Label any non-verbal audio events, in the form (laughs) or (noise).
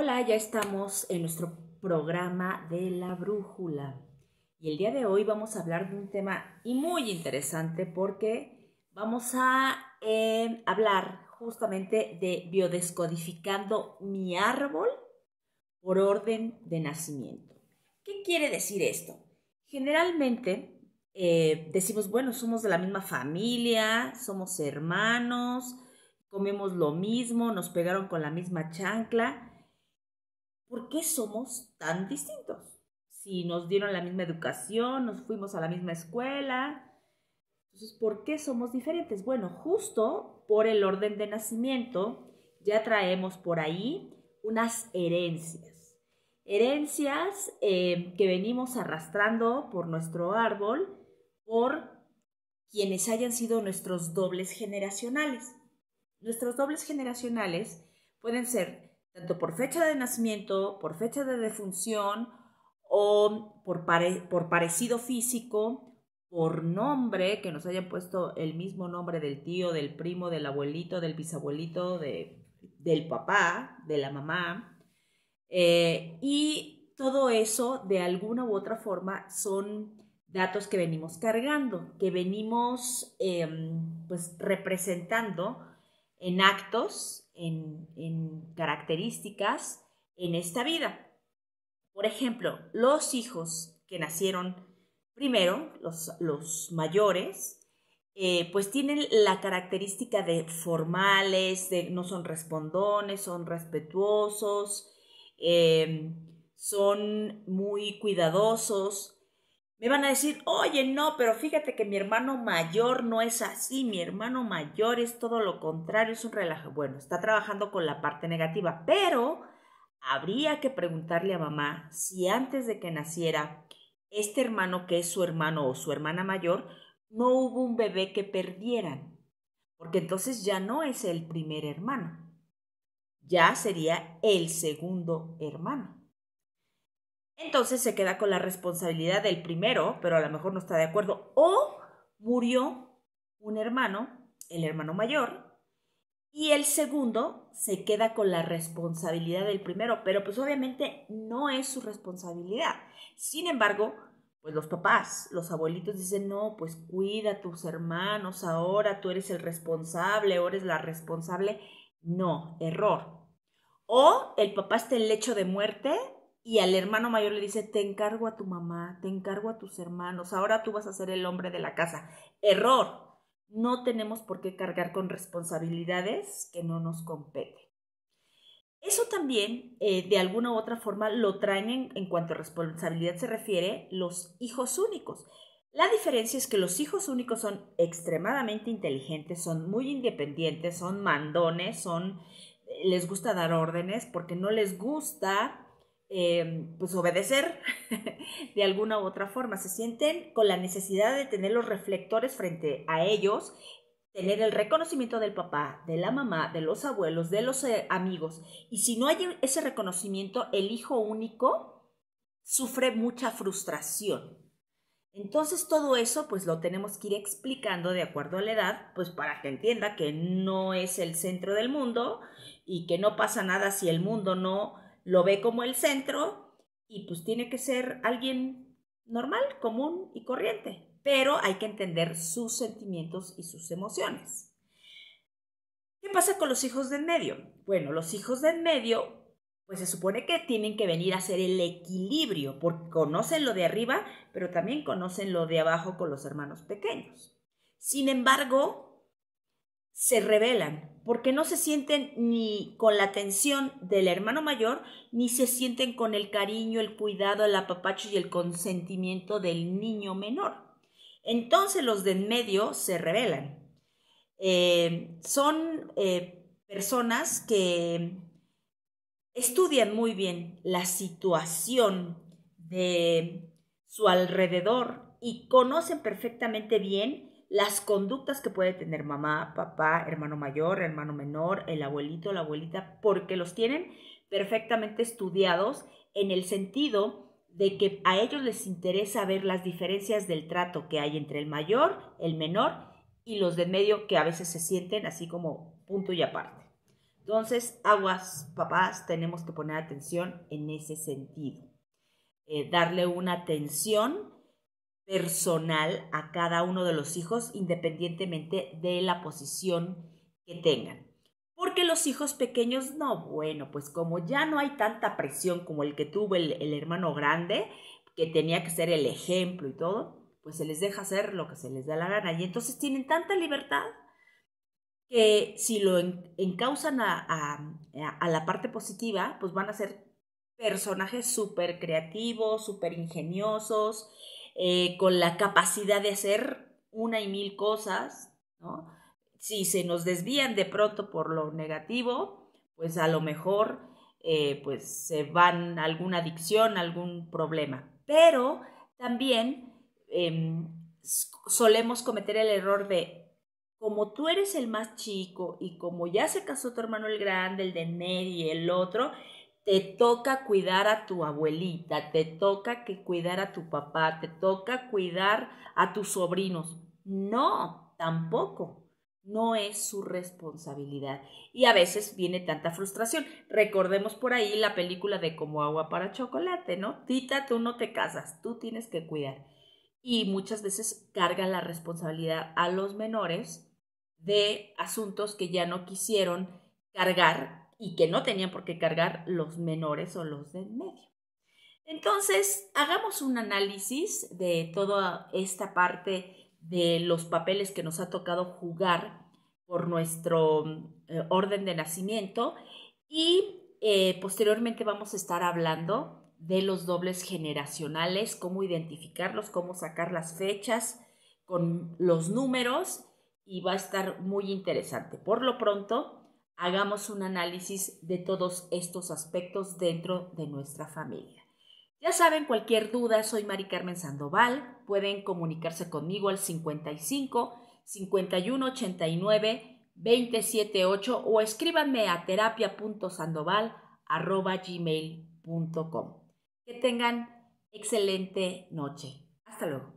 Hola, ya estamos en nuestro programa de la brújula. Y el día de hoy vamos a hablar de un tema muy interesante porque vamos a eh, hablar justamente de biodescodificando mi árbol por orden de nacimiento. ¿Qué quiere decir esto? Generalmente eh, decimos, bueno, somos de la misma familia, somos hermanos, comemos lo mismo, nos pegaron con la misma chancla. ¿Por qué somos tan distintos? Si nos dieron la misma educación, nos fuimos a la misma escuela. Entonces, ¿por qué somos diferentes? Bueno, justo por el orden de nacimiento ya traemos por ahí unas herencias. Herencias eh, que venimos arrastrando por nuestro árbol por quienes hayan sido nuestros dobles generacionales. Nuestros dobles generacionales pueden ser tanto por fecha de nacimiento, por fecha de defunción o por, por parecido físico, por nombre, que nos hayan puesto el mismo nombre del tío, del primo, del abuelito, del bisabuelito, de, del papá, de la mamá. Eh, y todo eso, de alguna u otra forma, son datos que venimos cargando, que venimos em, pues representando en actos, en, características en esta vida. Por ejemplo, los hijos que nacieron primero, los, mayores, eh, pues tienen la característica de formales, no son respondones, son respetuosos, em, son muy cuidadosos, me van a decir, oye, no, pero fíjate que mi hermano mayor no es así, mi hermano mayor es todo lo contrario, es un relajo. Bueno, está trabajando con la parte negativa, pero habría que preguntarle a mamá si antes de que naciera este hermano que es su hermano o su hermana mayor, no hubo un bebé que perdieran, porque entonces ya no es el primer hermano, ya sería el segundo hermano. Entonces se queda con la responsabilidad del primero, pero a lo mejor no está de acuerdo. O murió un hermano, el hermano mayor, y el segundo se queda con la responsabilidad del primero, pero pues obviamente no es su responsabilidad. Sin embargo, pues los papás, los abuelitos dicen, no, pues cuida a tus hermanos, ahora tú eres el responsable, o eres la responsable. No, error. O el papá está en lecho de muerte y al hermano mayor le dice, te encargo a tu mamá, te encargo a tus hermanos, ahora tú vas a ser el hombre de la casa. Error. No tenemos por qué cargar con responsabilidades que no nos competen. Eso también, eh, de alguna u otra forma, lo traen en, en cuanto a responsabilidad se refiere los hijos únicos. La diferencia es que los hijos únicos son extremadamente inteligentes, son muy independientes, son mandones, son les gusta dar órdenes porque no les gusta Em, pues obedecer (laughs) de alguna u otra forma. Se sienten con la necesidad de tener los reflectores frente a ellos, tener el reconocimiento del papá, de la mamá, de los abuelos, de los eh, amigos. Y si no hay ese reconocimiento, el hijo único sufre mucha frustración. Entonces todo eso pues lo tenemos que ir explicando de acuerdo a la edad, pues para que entienda que no es el centro del mundo y que no pasa nada si el mundo no lo ve como el centro y pues tiene que ser alguien normal, común y corriente, pero hay que entender sus sentimientos y sus emociones. ¿Qué pasa con los hijos de en medio? Bueno, los hijos de en medio, pues se supone que tienen que venir a hacer el equilibrio, porque conocen lo de arriba, pero también conocen lo de abajo con los hermanos pequeños. Sin embargo, se rebelan porque no se sienten ni con la atención del hermano mayor, ni se sienten con el cariño, el cuidado, el apapacho y el consentimiento del niño menor. Entonces los de en medio se rebelan. Eh, son eh, personas que estudian muy bien la situación de su alrededor y conocen perfectamente bien las conductas que puede tener mamá, papá, hermano mayor, hermano menor, el abuelito, la abuelita, porque los tienen perfectamente estudiados en el sentido de que a ellos les interesa ver las diferencias del trato que hay entre el mayor, el menor y los de medio que a veces se sienten así como punto y aparte. Entonces, aguas, papás, tenemos que poner atención en ese sentido. Eh, darle una atención personal a cada uno de los hijos independientemente de la posición que tengan. Porque los hijos pequeños, no, bueno, pues como ya no hay tanta presión como el que tuvo el, hermano grande, que tenía que ser el ejemplo y todo, pues se les deja hacer lo que se les da la gana. Y entonces tienen tanta libertad que si lo encausan a, la parte positiva, pues van a ser personajes súper creativos, súper ingeniosos, eh, con la capacidad de hacer una y mil cosas. Si se nos desvían de pronto por lo negativo, pues a lo mejor eh, pues se van a alguna adicción, algún problema. Pero también em, solemos cometer el error de como tú eres el más chico y como ya se casó tu hermano el grande, el de medio y el otro, te toca cuidar a tu abuelita, te toca que cuidar a tu papá, te toca cuidar a tus sobrinos. No, tampoco. No es su responsabilidad. Y a veces viene tanta frustración. Recordemos por ahí la película de Como agua para chocolate, ¿no? Tita, tú no te casas, tú tienes que cuidar. Y muchas veces carga la responsabilidad a los menores de asuntos que ya no quisieron cargar y que no tenían por qué cargar los menores o los del medio. Entonces, hagamos un análisis de toda esta parte de los papeles que nos ha tocado jugar por nuestro eh, orden de nacimiento y eh, posteriormente vamos a estar hablando de los dobles generacionales, cómo identificarlos, cómo sacar las fechas con los números y va a estar muy interesante. Por lo pronto, hagamos un análisis de todos estos aspectos dentro de nuestra familia. Ya saben, cualquier duda, soy Mari Carmen Sandoval. Pueden comunicarse conmigo al 55 51 89 278 o escríbanme a terapia.sandoval.gmail.com. Que tengan excelente noche. Hasta luego.